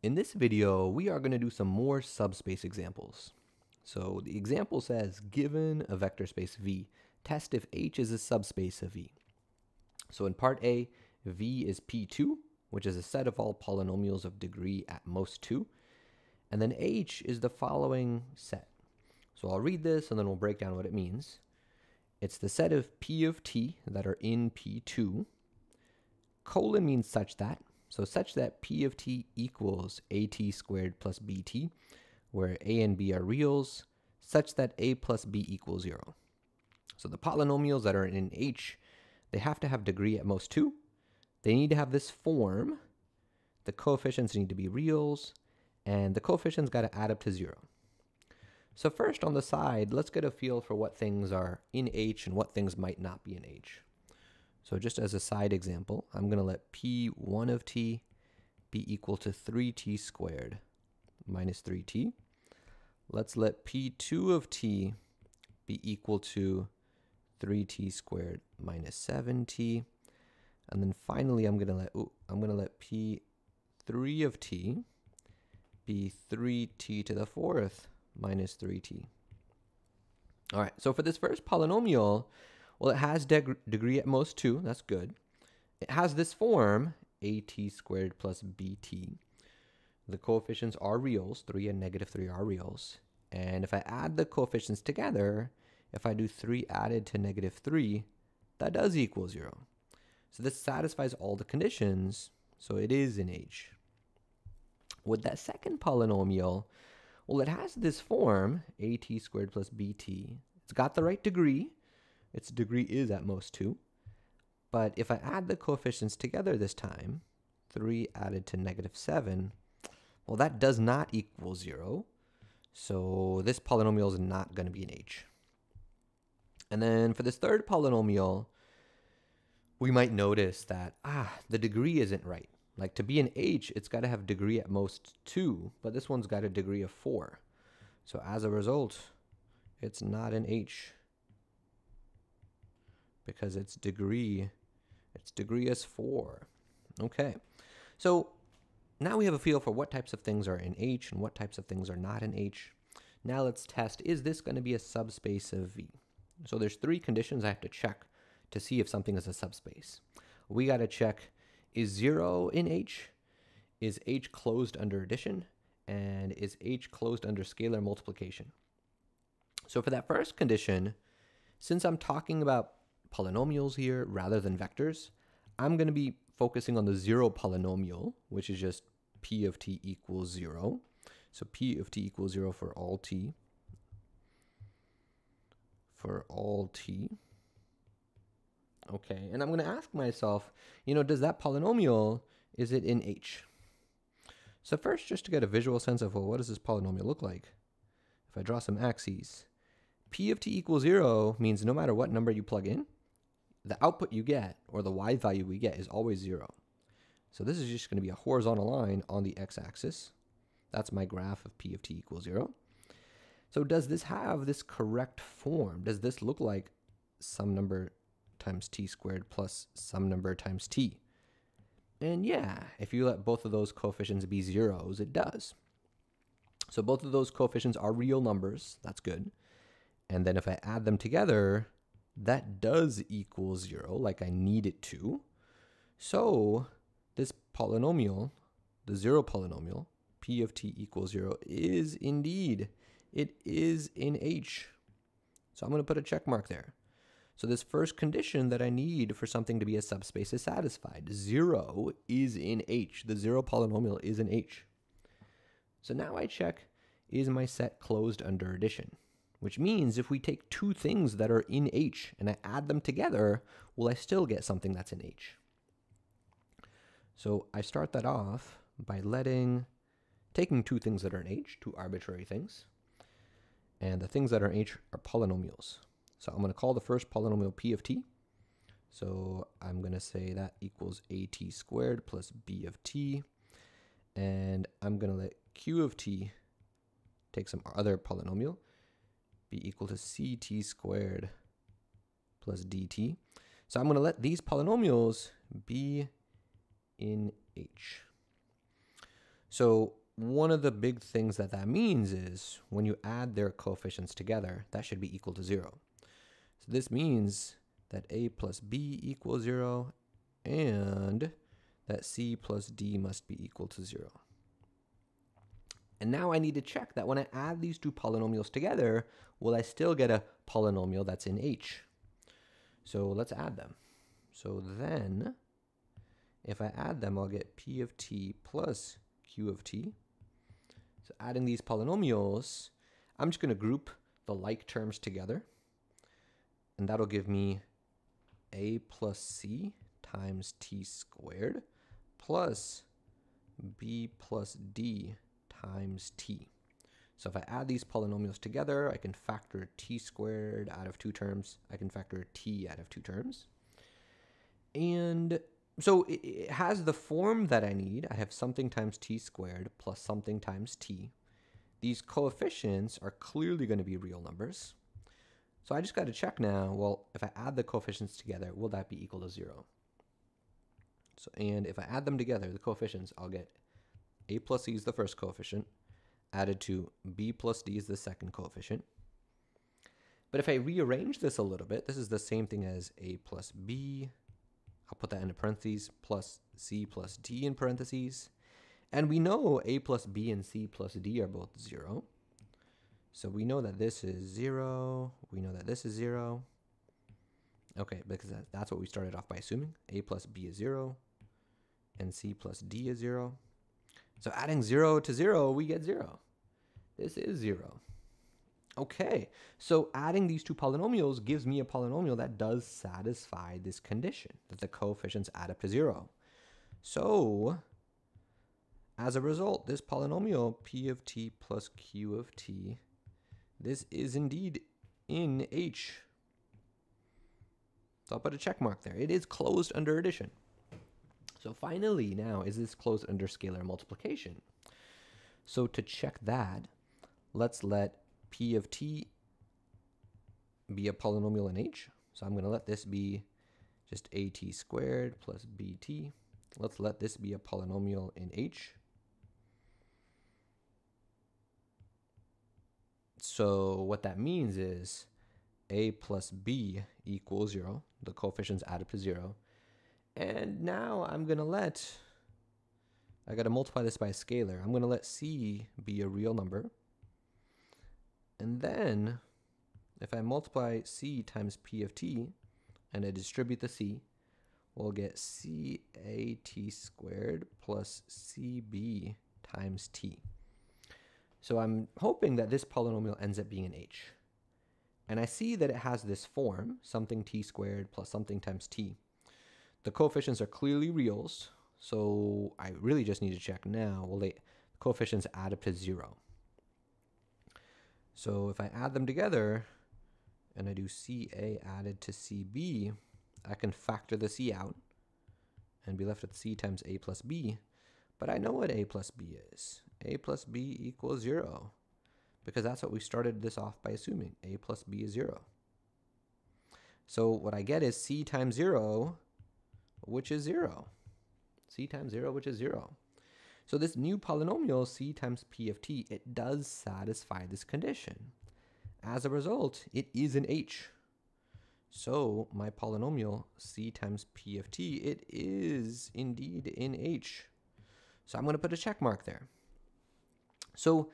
In this video, we are going to do some more subspace examples. So the example says, given a vector space V, test if H is a subspace of V. So in part A, V is P2, which is a set of all polynomials of degree at most 2. And then H is the following set. So I'll read this and then we'll break down what it means. It's the set of P of T that are in P2. Colon means such that. So such that P of T equals AT squared plus BT, where A and B are reals, such that A plus B equals 0. So the polynomials that are in H, they have to have degree at most 2. They need to have this form. The coefficients need to be reals, and the coefficients got to add up to 0. So first on the side, let's get a feel for what things are in H and what things might not be in H. So just as a side example, I'm going to let P1 of t be equal to 3t squared minus 3t. Let's let P2 of t be equal to 3t squared minus 7t. And then finally, I'm going to let ooh, I'm going to let P3 of t be 3t to the fourth minus 3t. All right, so for this first polynomial, well, it has deg degree at most 2. That's good. It has this form, at squared plus bt. The coefficients are reals. 3 and negative 3 are reals. And if I add the coefficients together, if I do 3 added to negative 3, that does equal 0. So this satisfies all the conditions, so it is in H. With that second polynomial, well, it has this form, at squared plus bt. It's got the right degree. Its degree is at most 2. But if I add the coefficients together this time, 3 added to negative 7, well, that does not equal 0. So this polynomial is not going to be an h. And then for this third polynomial, we might notice that, ah, the degree isn't right. Like to be an H, it's got to have degree at most 2, but this one's got a degree of 4. So as a result, it's not an H because its degree, its degree is 4. Okay, so now we have a feel for what types of things are in H and what types of things are not in H. Now let's test, is this going to be a subspace of V? So there's three conditions I have to check to see if something is a subspace. We got to check is 0 in H? Is H closed under addition? And is H closed under scalar multiplication? So for that first condition, since I'm talking about polynomials here rather than vectors, I'm going to be focusing on the zero polynomial, which is just p of t equals 0. So p of t equals 0 for all t. For all t. Okay, and I'm going to ask myself, you know, does that polynomial, is it in H? So first, just to get a visual sense of, well, what does this polynomial look like? If I draw some axes, p of t equals 0 means no matter what number you plug in, the output you get, or the y value we get, is always 0. So this is just going to be a horizontal line on the x-axis. That's my graph of p of t equals 0. So does this have this correct form? Does this look like some number times t squared plus some number times t. And yeah, if you let both of those coefficients be zeros, it does. So both of those coefficients are real numbers. That's good. And then if I add them together, that does equal zero, like I need it to. So this polynomial, the zero polynomial, p of t equals zero, is indeed, it is in H. So I'm going to put a check mark there. So this first condition that I need for something to be a subspace is satisfied. Zero is in H. The zero polynomial is in H. So now I check, is my set closed under addition? Which means if we take two things that are in H and I add them together, will I still get something that's in H? So I start that off by letting, taking two things that are in H, two arbitrary things, and the things that are in H are polynomials. So I'm going to call the first polynomial p of t. So I'm going to say that equals at squared plus b of t. And I'm going to let q of t take some other polynomial be equal to ct squared plus dt. So I'm going to let these polynomials be in H. So one of the big things that that means is when you add their coefficients together, that should be equal to 0. So this means that a plus b equals 0 and that c plus d must be equal to 0. And now I need to check that when I add these two polynomials together, will I still get a polynomial that's in H? So let's add them. So then, if I add them, I'll get P of t plus Q of t. So adding these polynomials, I'm just going to group the like terms together. And that'll give me a plus c times t squared plus b plus d times t. So if I add these polynomials together, I can factor t squared out of two terms. I can factor t out of two terms. And so it, has the form that I need. I have something times t squared plus something times t. These coefficients are clearly going to be real numbers. So I just got to check now, well, if I add the coefficients together, will that be equal to 0? So, and if I add them together, the coefficients, I'll get a plus c is the first coefficient, added to b plus d is the second coefficient. But if I rearrange this a little bit, this is the same thing as a plus b, I'll put that into parentheses, plus c plus d in parentheses. And we know a plus b and c plus d are both 0. So we know that this is 0. We know that this is 0. Okay, because that's what we started off by assuming. a plus b is 0, and c plus d is 0. So adding 0 to 0, we get 0. This is 0. Okay, so adding these two polynomials gives me a polynomial that does satisfy this condition, that the coefficients add up to 0. So, as a result, this polynomial p of t plus q of t, this is indeed in H. So I'll put a check mark there. It is closed under addition. So finally now, is this closed under scalar multiplication? So to check that, let's let p of t be a polynomial in h. So I'm going to let this be just at squared plus bt. Let's let this be a polynomial in h. So what that means is a plus b equals 0. The coefficients add up to 0. And now I'm going to let, I got to multiply this by a scalar. I'm going to let c be a real number. And then if I multiply c times p of t and I distribute the c, we'll get cat squared plus cb times t. So I'm hoping that this polynomial ends up being an h. And I see that it has this form, something t squared plus something times t. The coefficients are clearly reals, so I really just need to check now. Will they coefficients add up to zero? So if I add them together and I do CA added to CB, I can factor the C out and be left with C times A plus B. But I know what A plus B is. A plus B equals zero because that's what we started this off by assuming. A plus B is zero. So what I get is C times zero which is 0. c times 0, which is 0. So this new polynomial, c times p of t, it does satisfy this condition. As a result, it is an h. So my polynomial, c times p of t, it is indeed in h. So I'm going to put a check mark there. So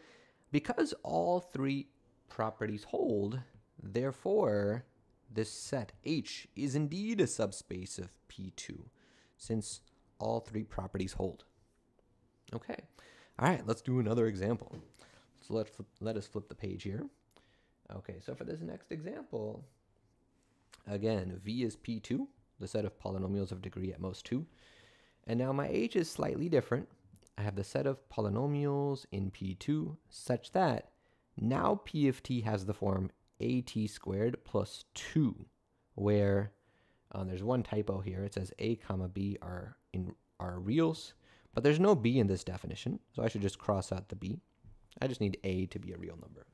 because all three properties hold, therefore this set H is indeed a subspace of P2, since all three properties hold. Okay, all right, let's do another example. So let, let us flip the page here. Okay, so for this next example, again, V is P2, the set of polynomials of degree at most 2. And now my H is slightly different. I have the set of polynomials in P2 such that now P of t has the form at squared plus 2, where uh, there's one typo here. It says a comma b are in are reals, but there's no b in this definition, so I should just cross out the b. I just need a to be a real number.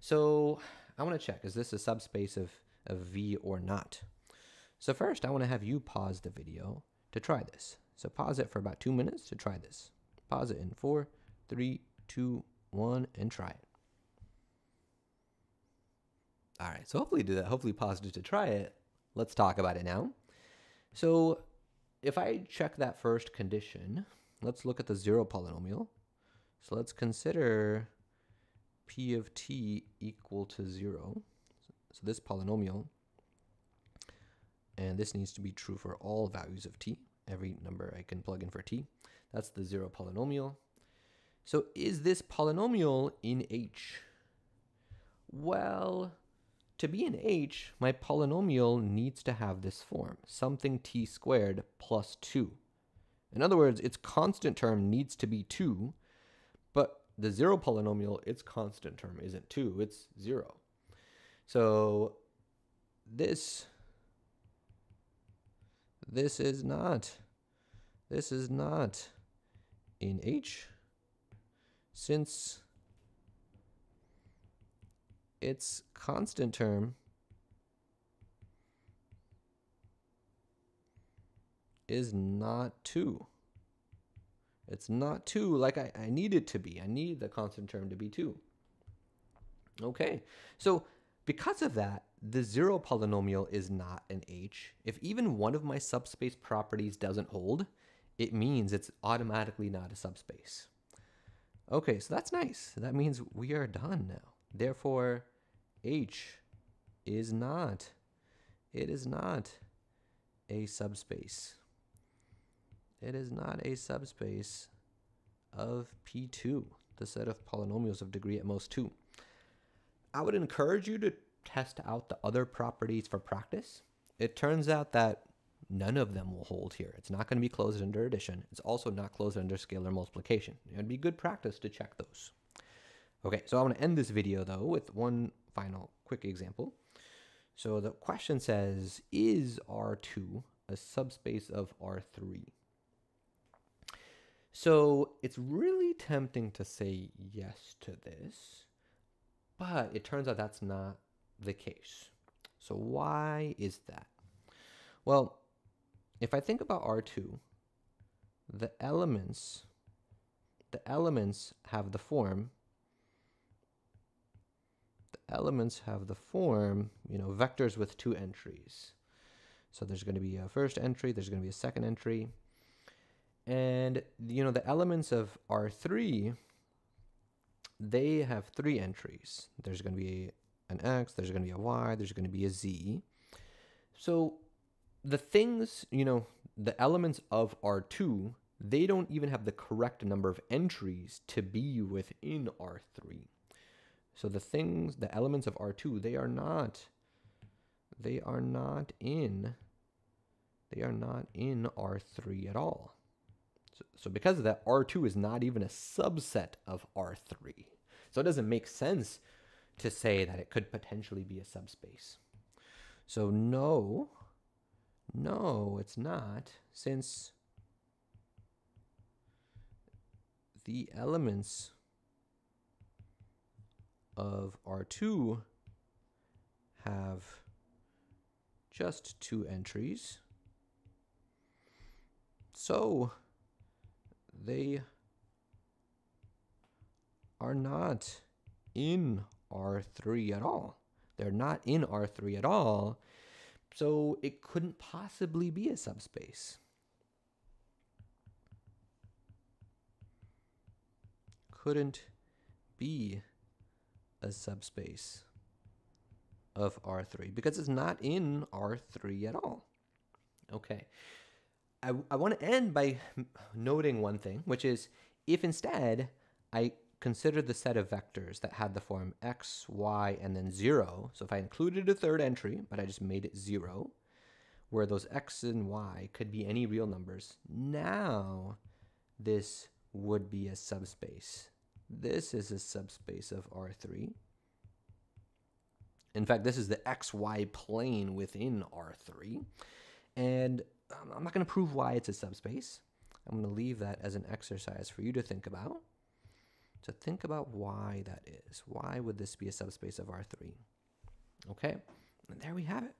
So I want to check, is this a subspace of, of v or not? So first, I want to have you pause the video to try this. So pause it for about two minutes to try this. pause it in four, three, two, one, and try it. All right, so hopefully do that. Hopefully it to try it. Let's talk about it now. So if I check that first condition, let's look at the zero polynomial. So let's consider p of t equal to zero. So this polynomial, and this needs to be true for all values of t, every number I can plug in for t. That's the zero polynomial. So is this polynomial in H? Well, to be in H, my polynomial needs to have this form, something t squared plus 2. In other words, its constant term needs to be 2, but the zero polynomial, its constant term isn't 2, it's 0. So this, this is not, this is not in H, since its constant term is not 2. It's not 2 like I, I need it to be. I need the constant term to be 2. Okay, so because of that, the zero polynomial is not an H. If even one of my subspace properties doesn't hold, it means it's automatically not a subspace. Okay, so that's nice. That means we are done now. Therefore, H is not, it is not a subspace. It is not a subspace of P2, the set of polynomials of degree at most 2. I would encourage you to test out the other properties for practice. It turns out that none of them will hold here. It's not going to be closed under addition. It's also not closed under scalar multiplication. It'd be good practice to check those. Okay, so I want to end this video though with one final quick example. So the question says, is R2 a subspace of R3? So it's really tempting to say yes to this, but it turns out that's not the case. So why is that? Well, if I think about R2, the elements the elements have the form elements have the form, you know, vectors with two entries. So there's going to be a first entry, there's going to be a second entry. And, you know, the elements of R3, they have three entries. There's going to be an X, there's going to be a Y, there's going to be a Z. So the things, you know, the elements of R2, they don't even have the correct number of entries to be within R3. So the things, the elements of R2, they are not, they are not in, they are not in R3 at all. So, so because of that, R2 is not even a subset of R3. So it doesn't make sense to say that it could potentially be a subspace. So no, no, it's not, since the elements of R2 have just two entries. So they are not in R3 at all. They're not in R3 at all. So it couldn't possibly be a subspace. Couldn't be a subspace of R3 because it's not in R3 at all. Okay. I, I want to end by noting one thing, which is if instead I consider the set of vectors that had the form x, y, and then 0, so if I included a third entry, but I just made it 0, where those x and y could be any real numbers, now this would be a subspace this is a subspace of R3. In fact, this is the xy plane within R3. And I'm not going to prove why it's a subspace. I'm going to leave that as an exercise for you to think about. To think about why that is. Why would this be a subspace of R3? Okay, and there we have it.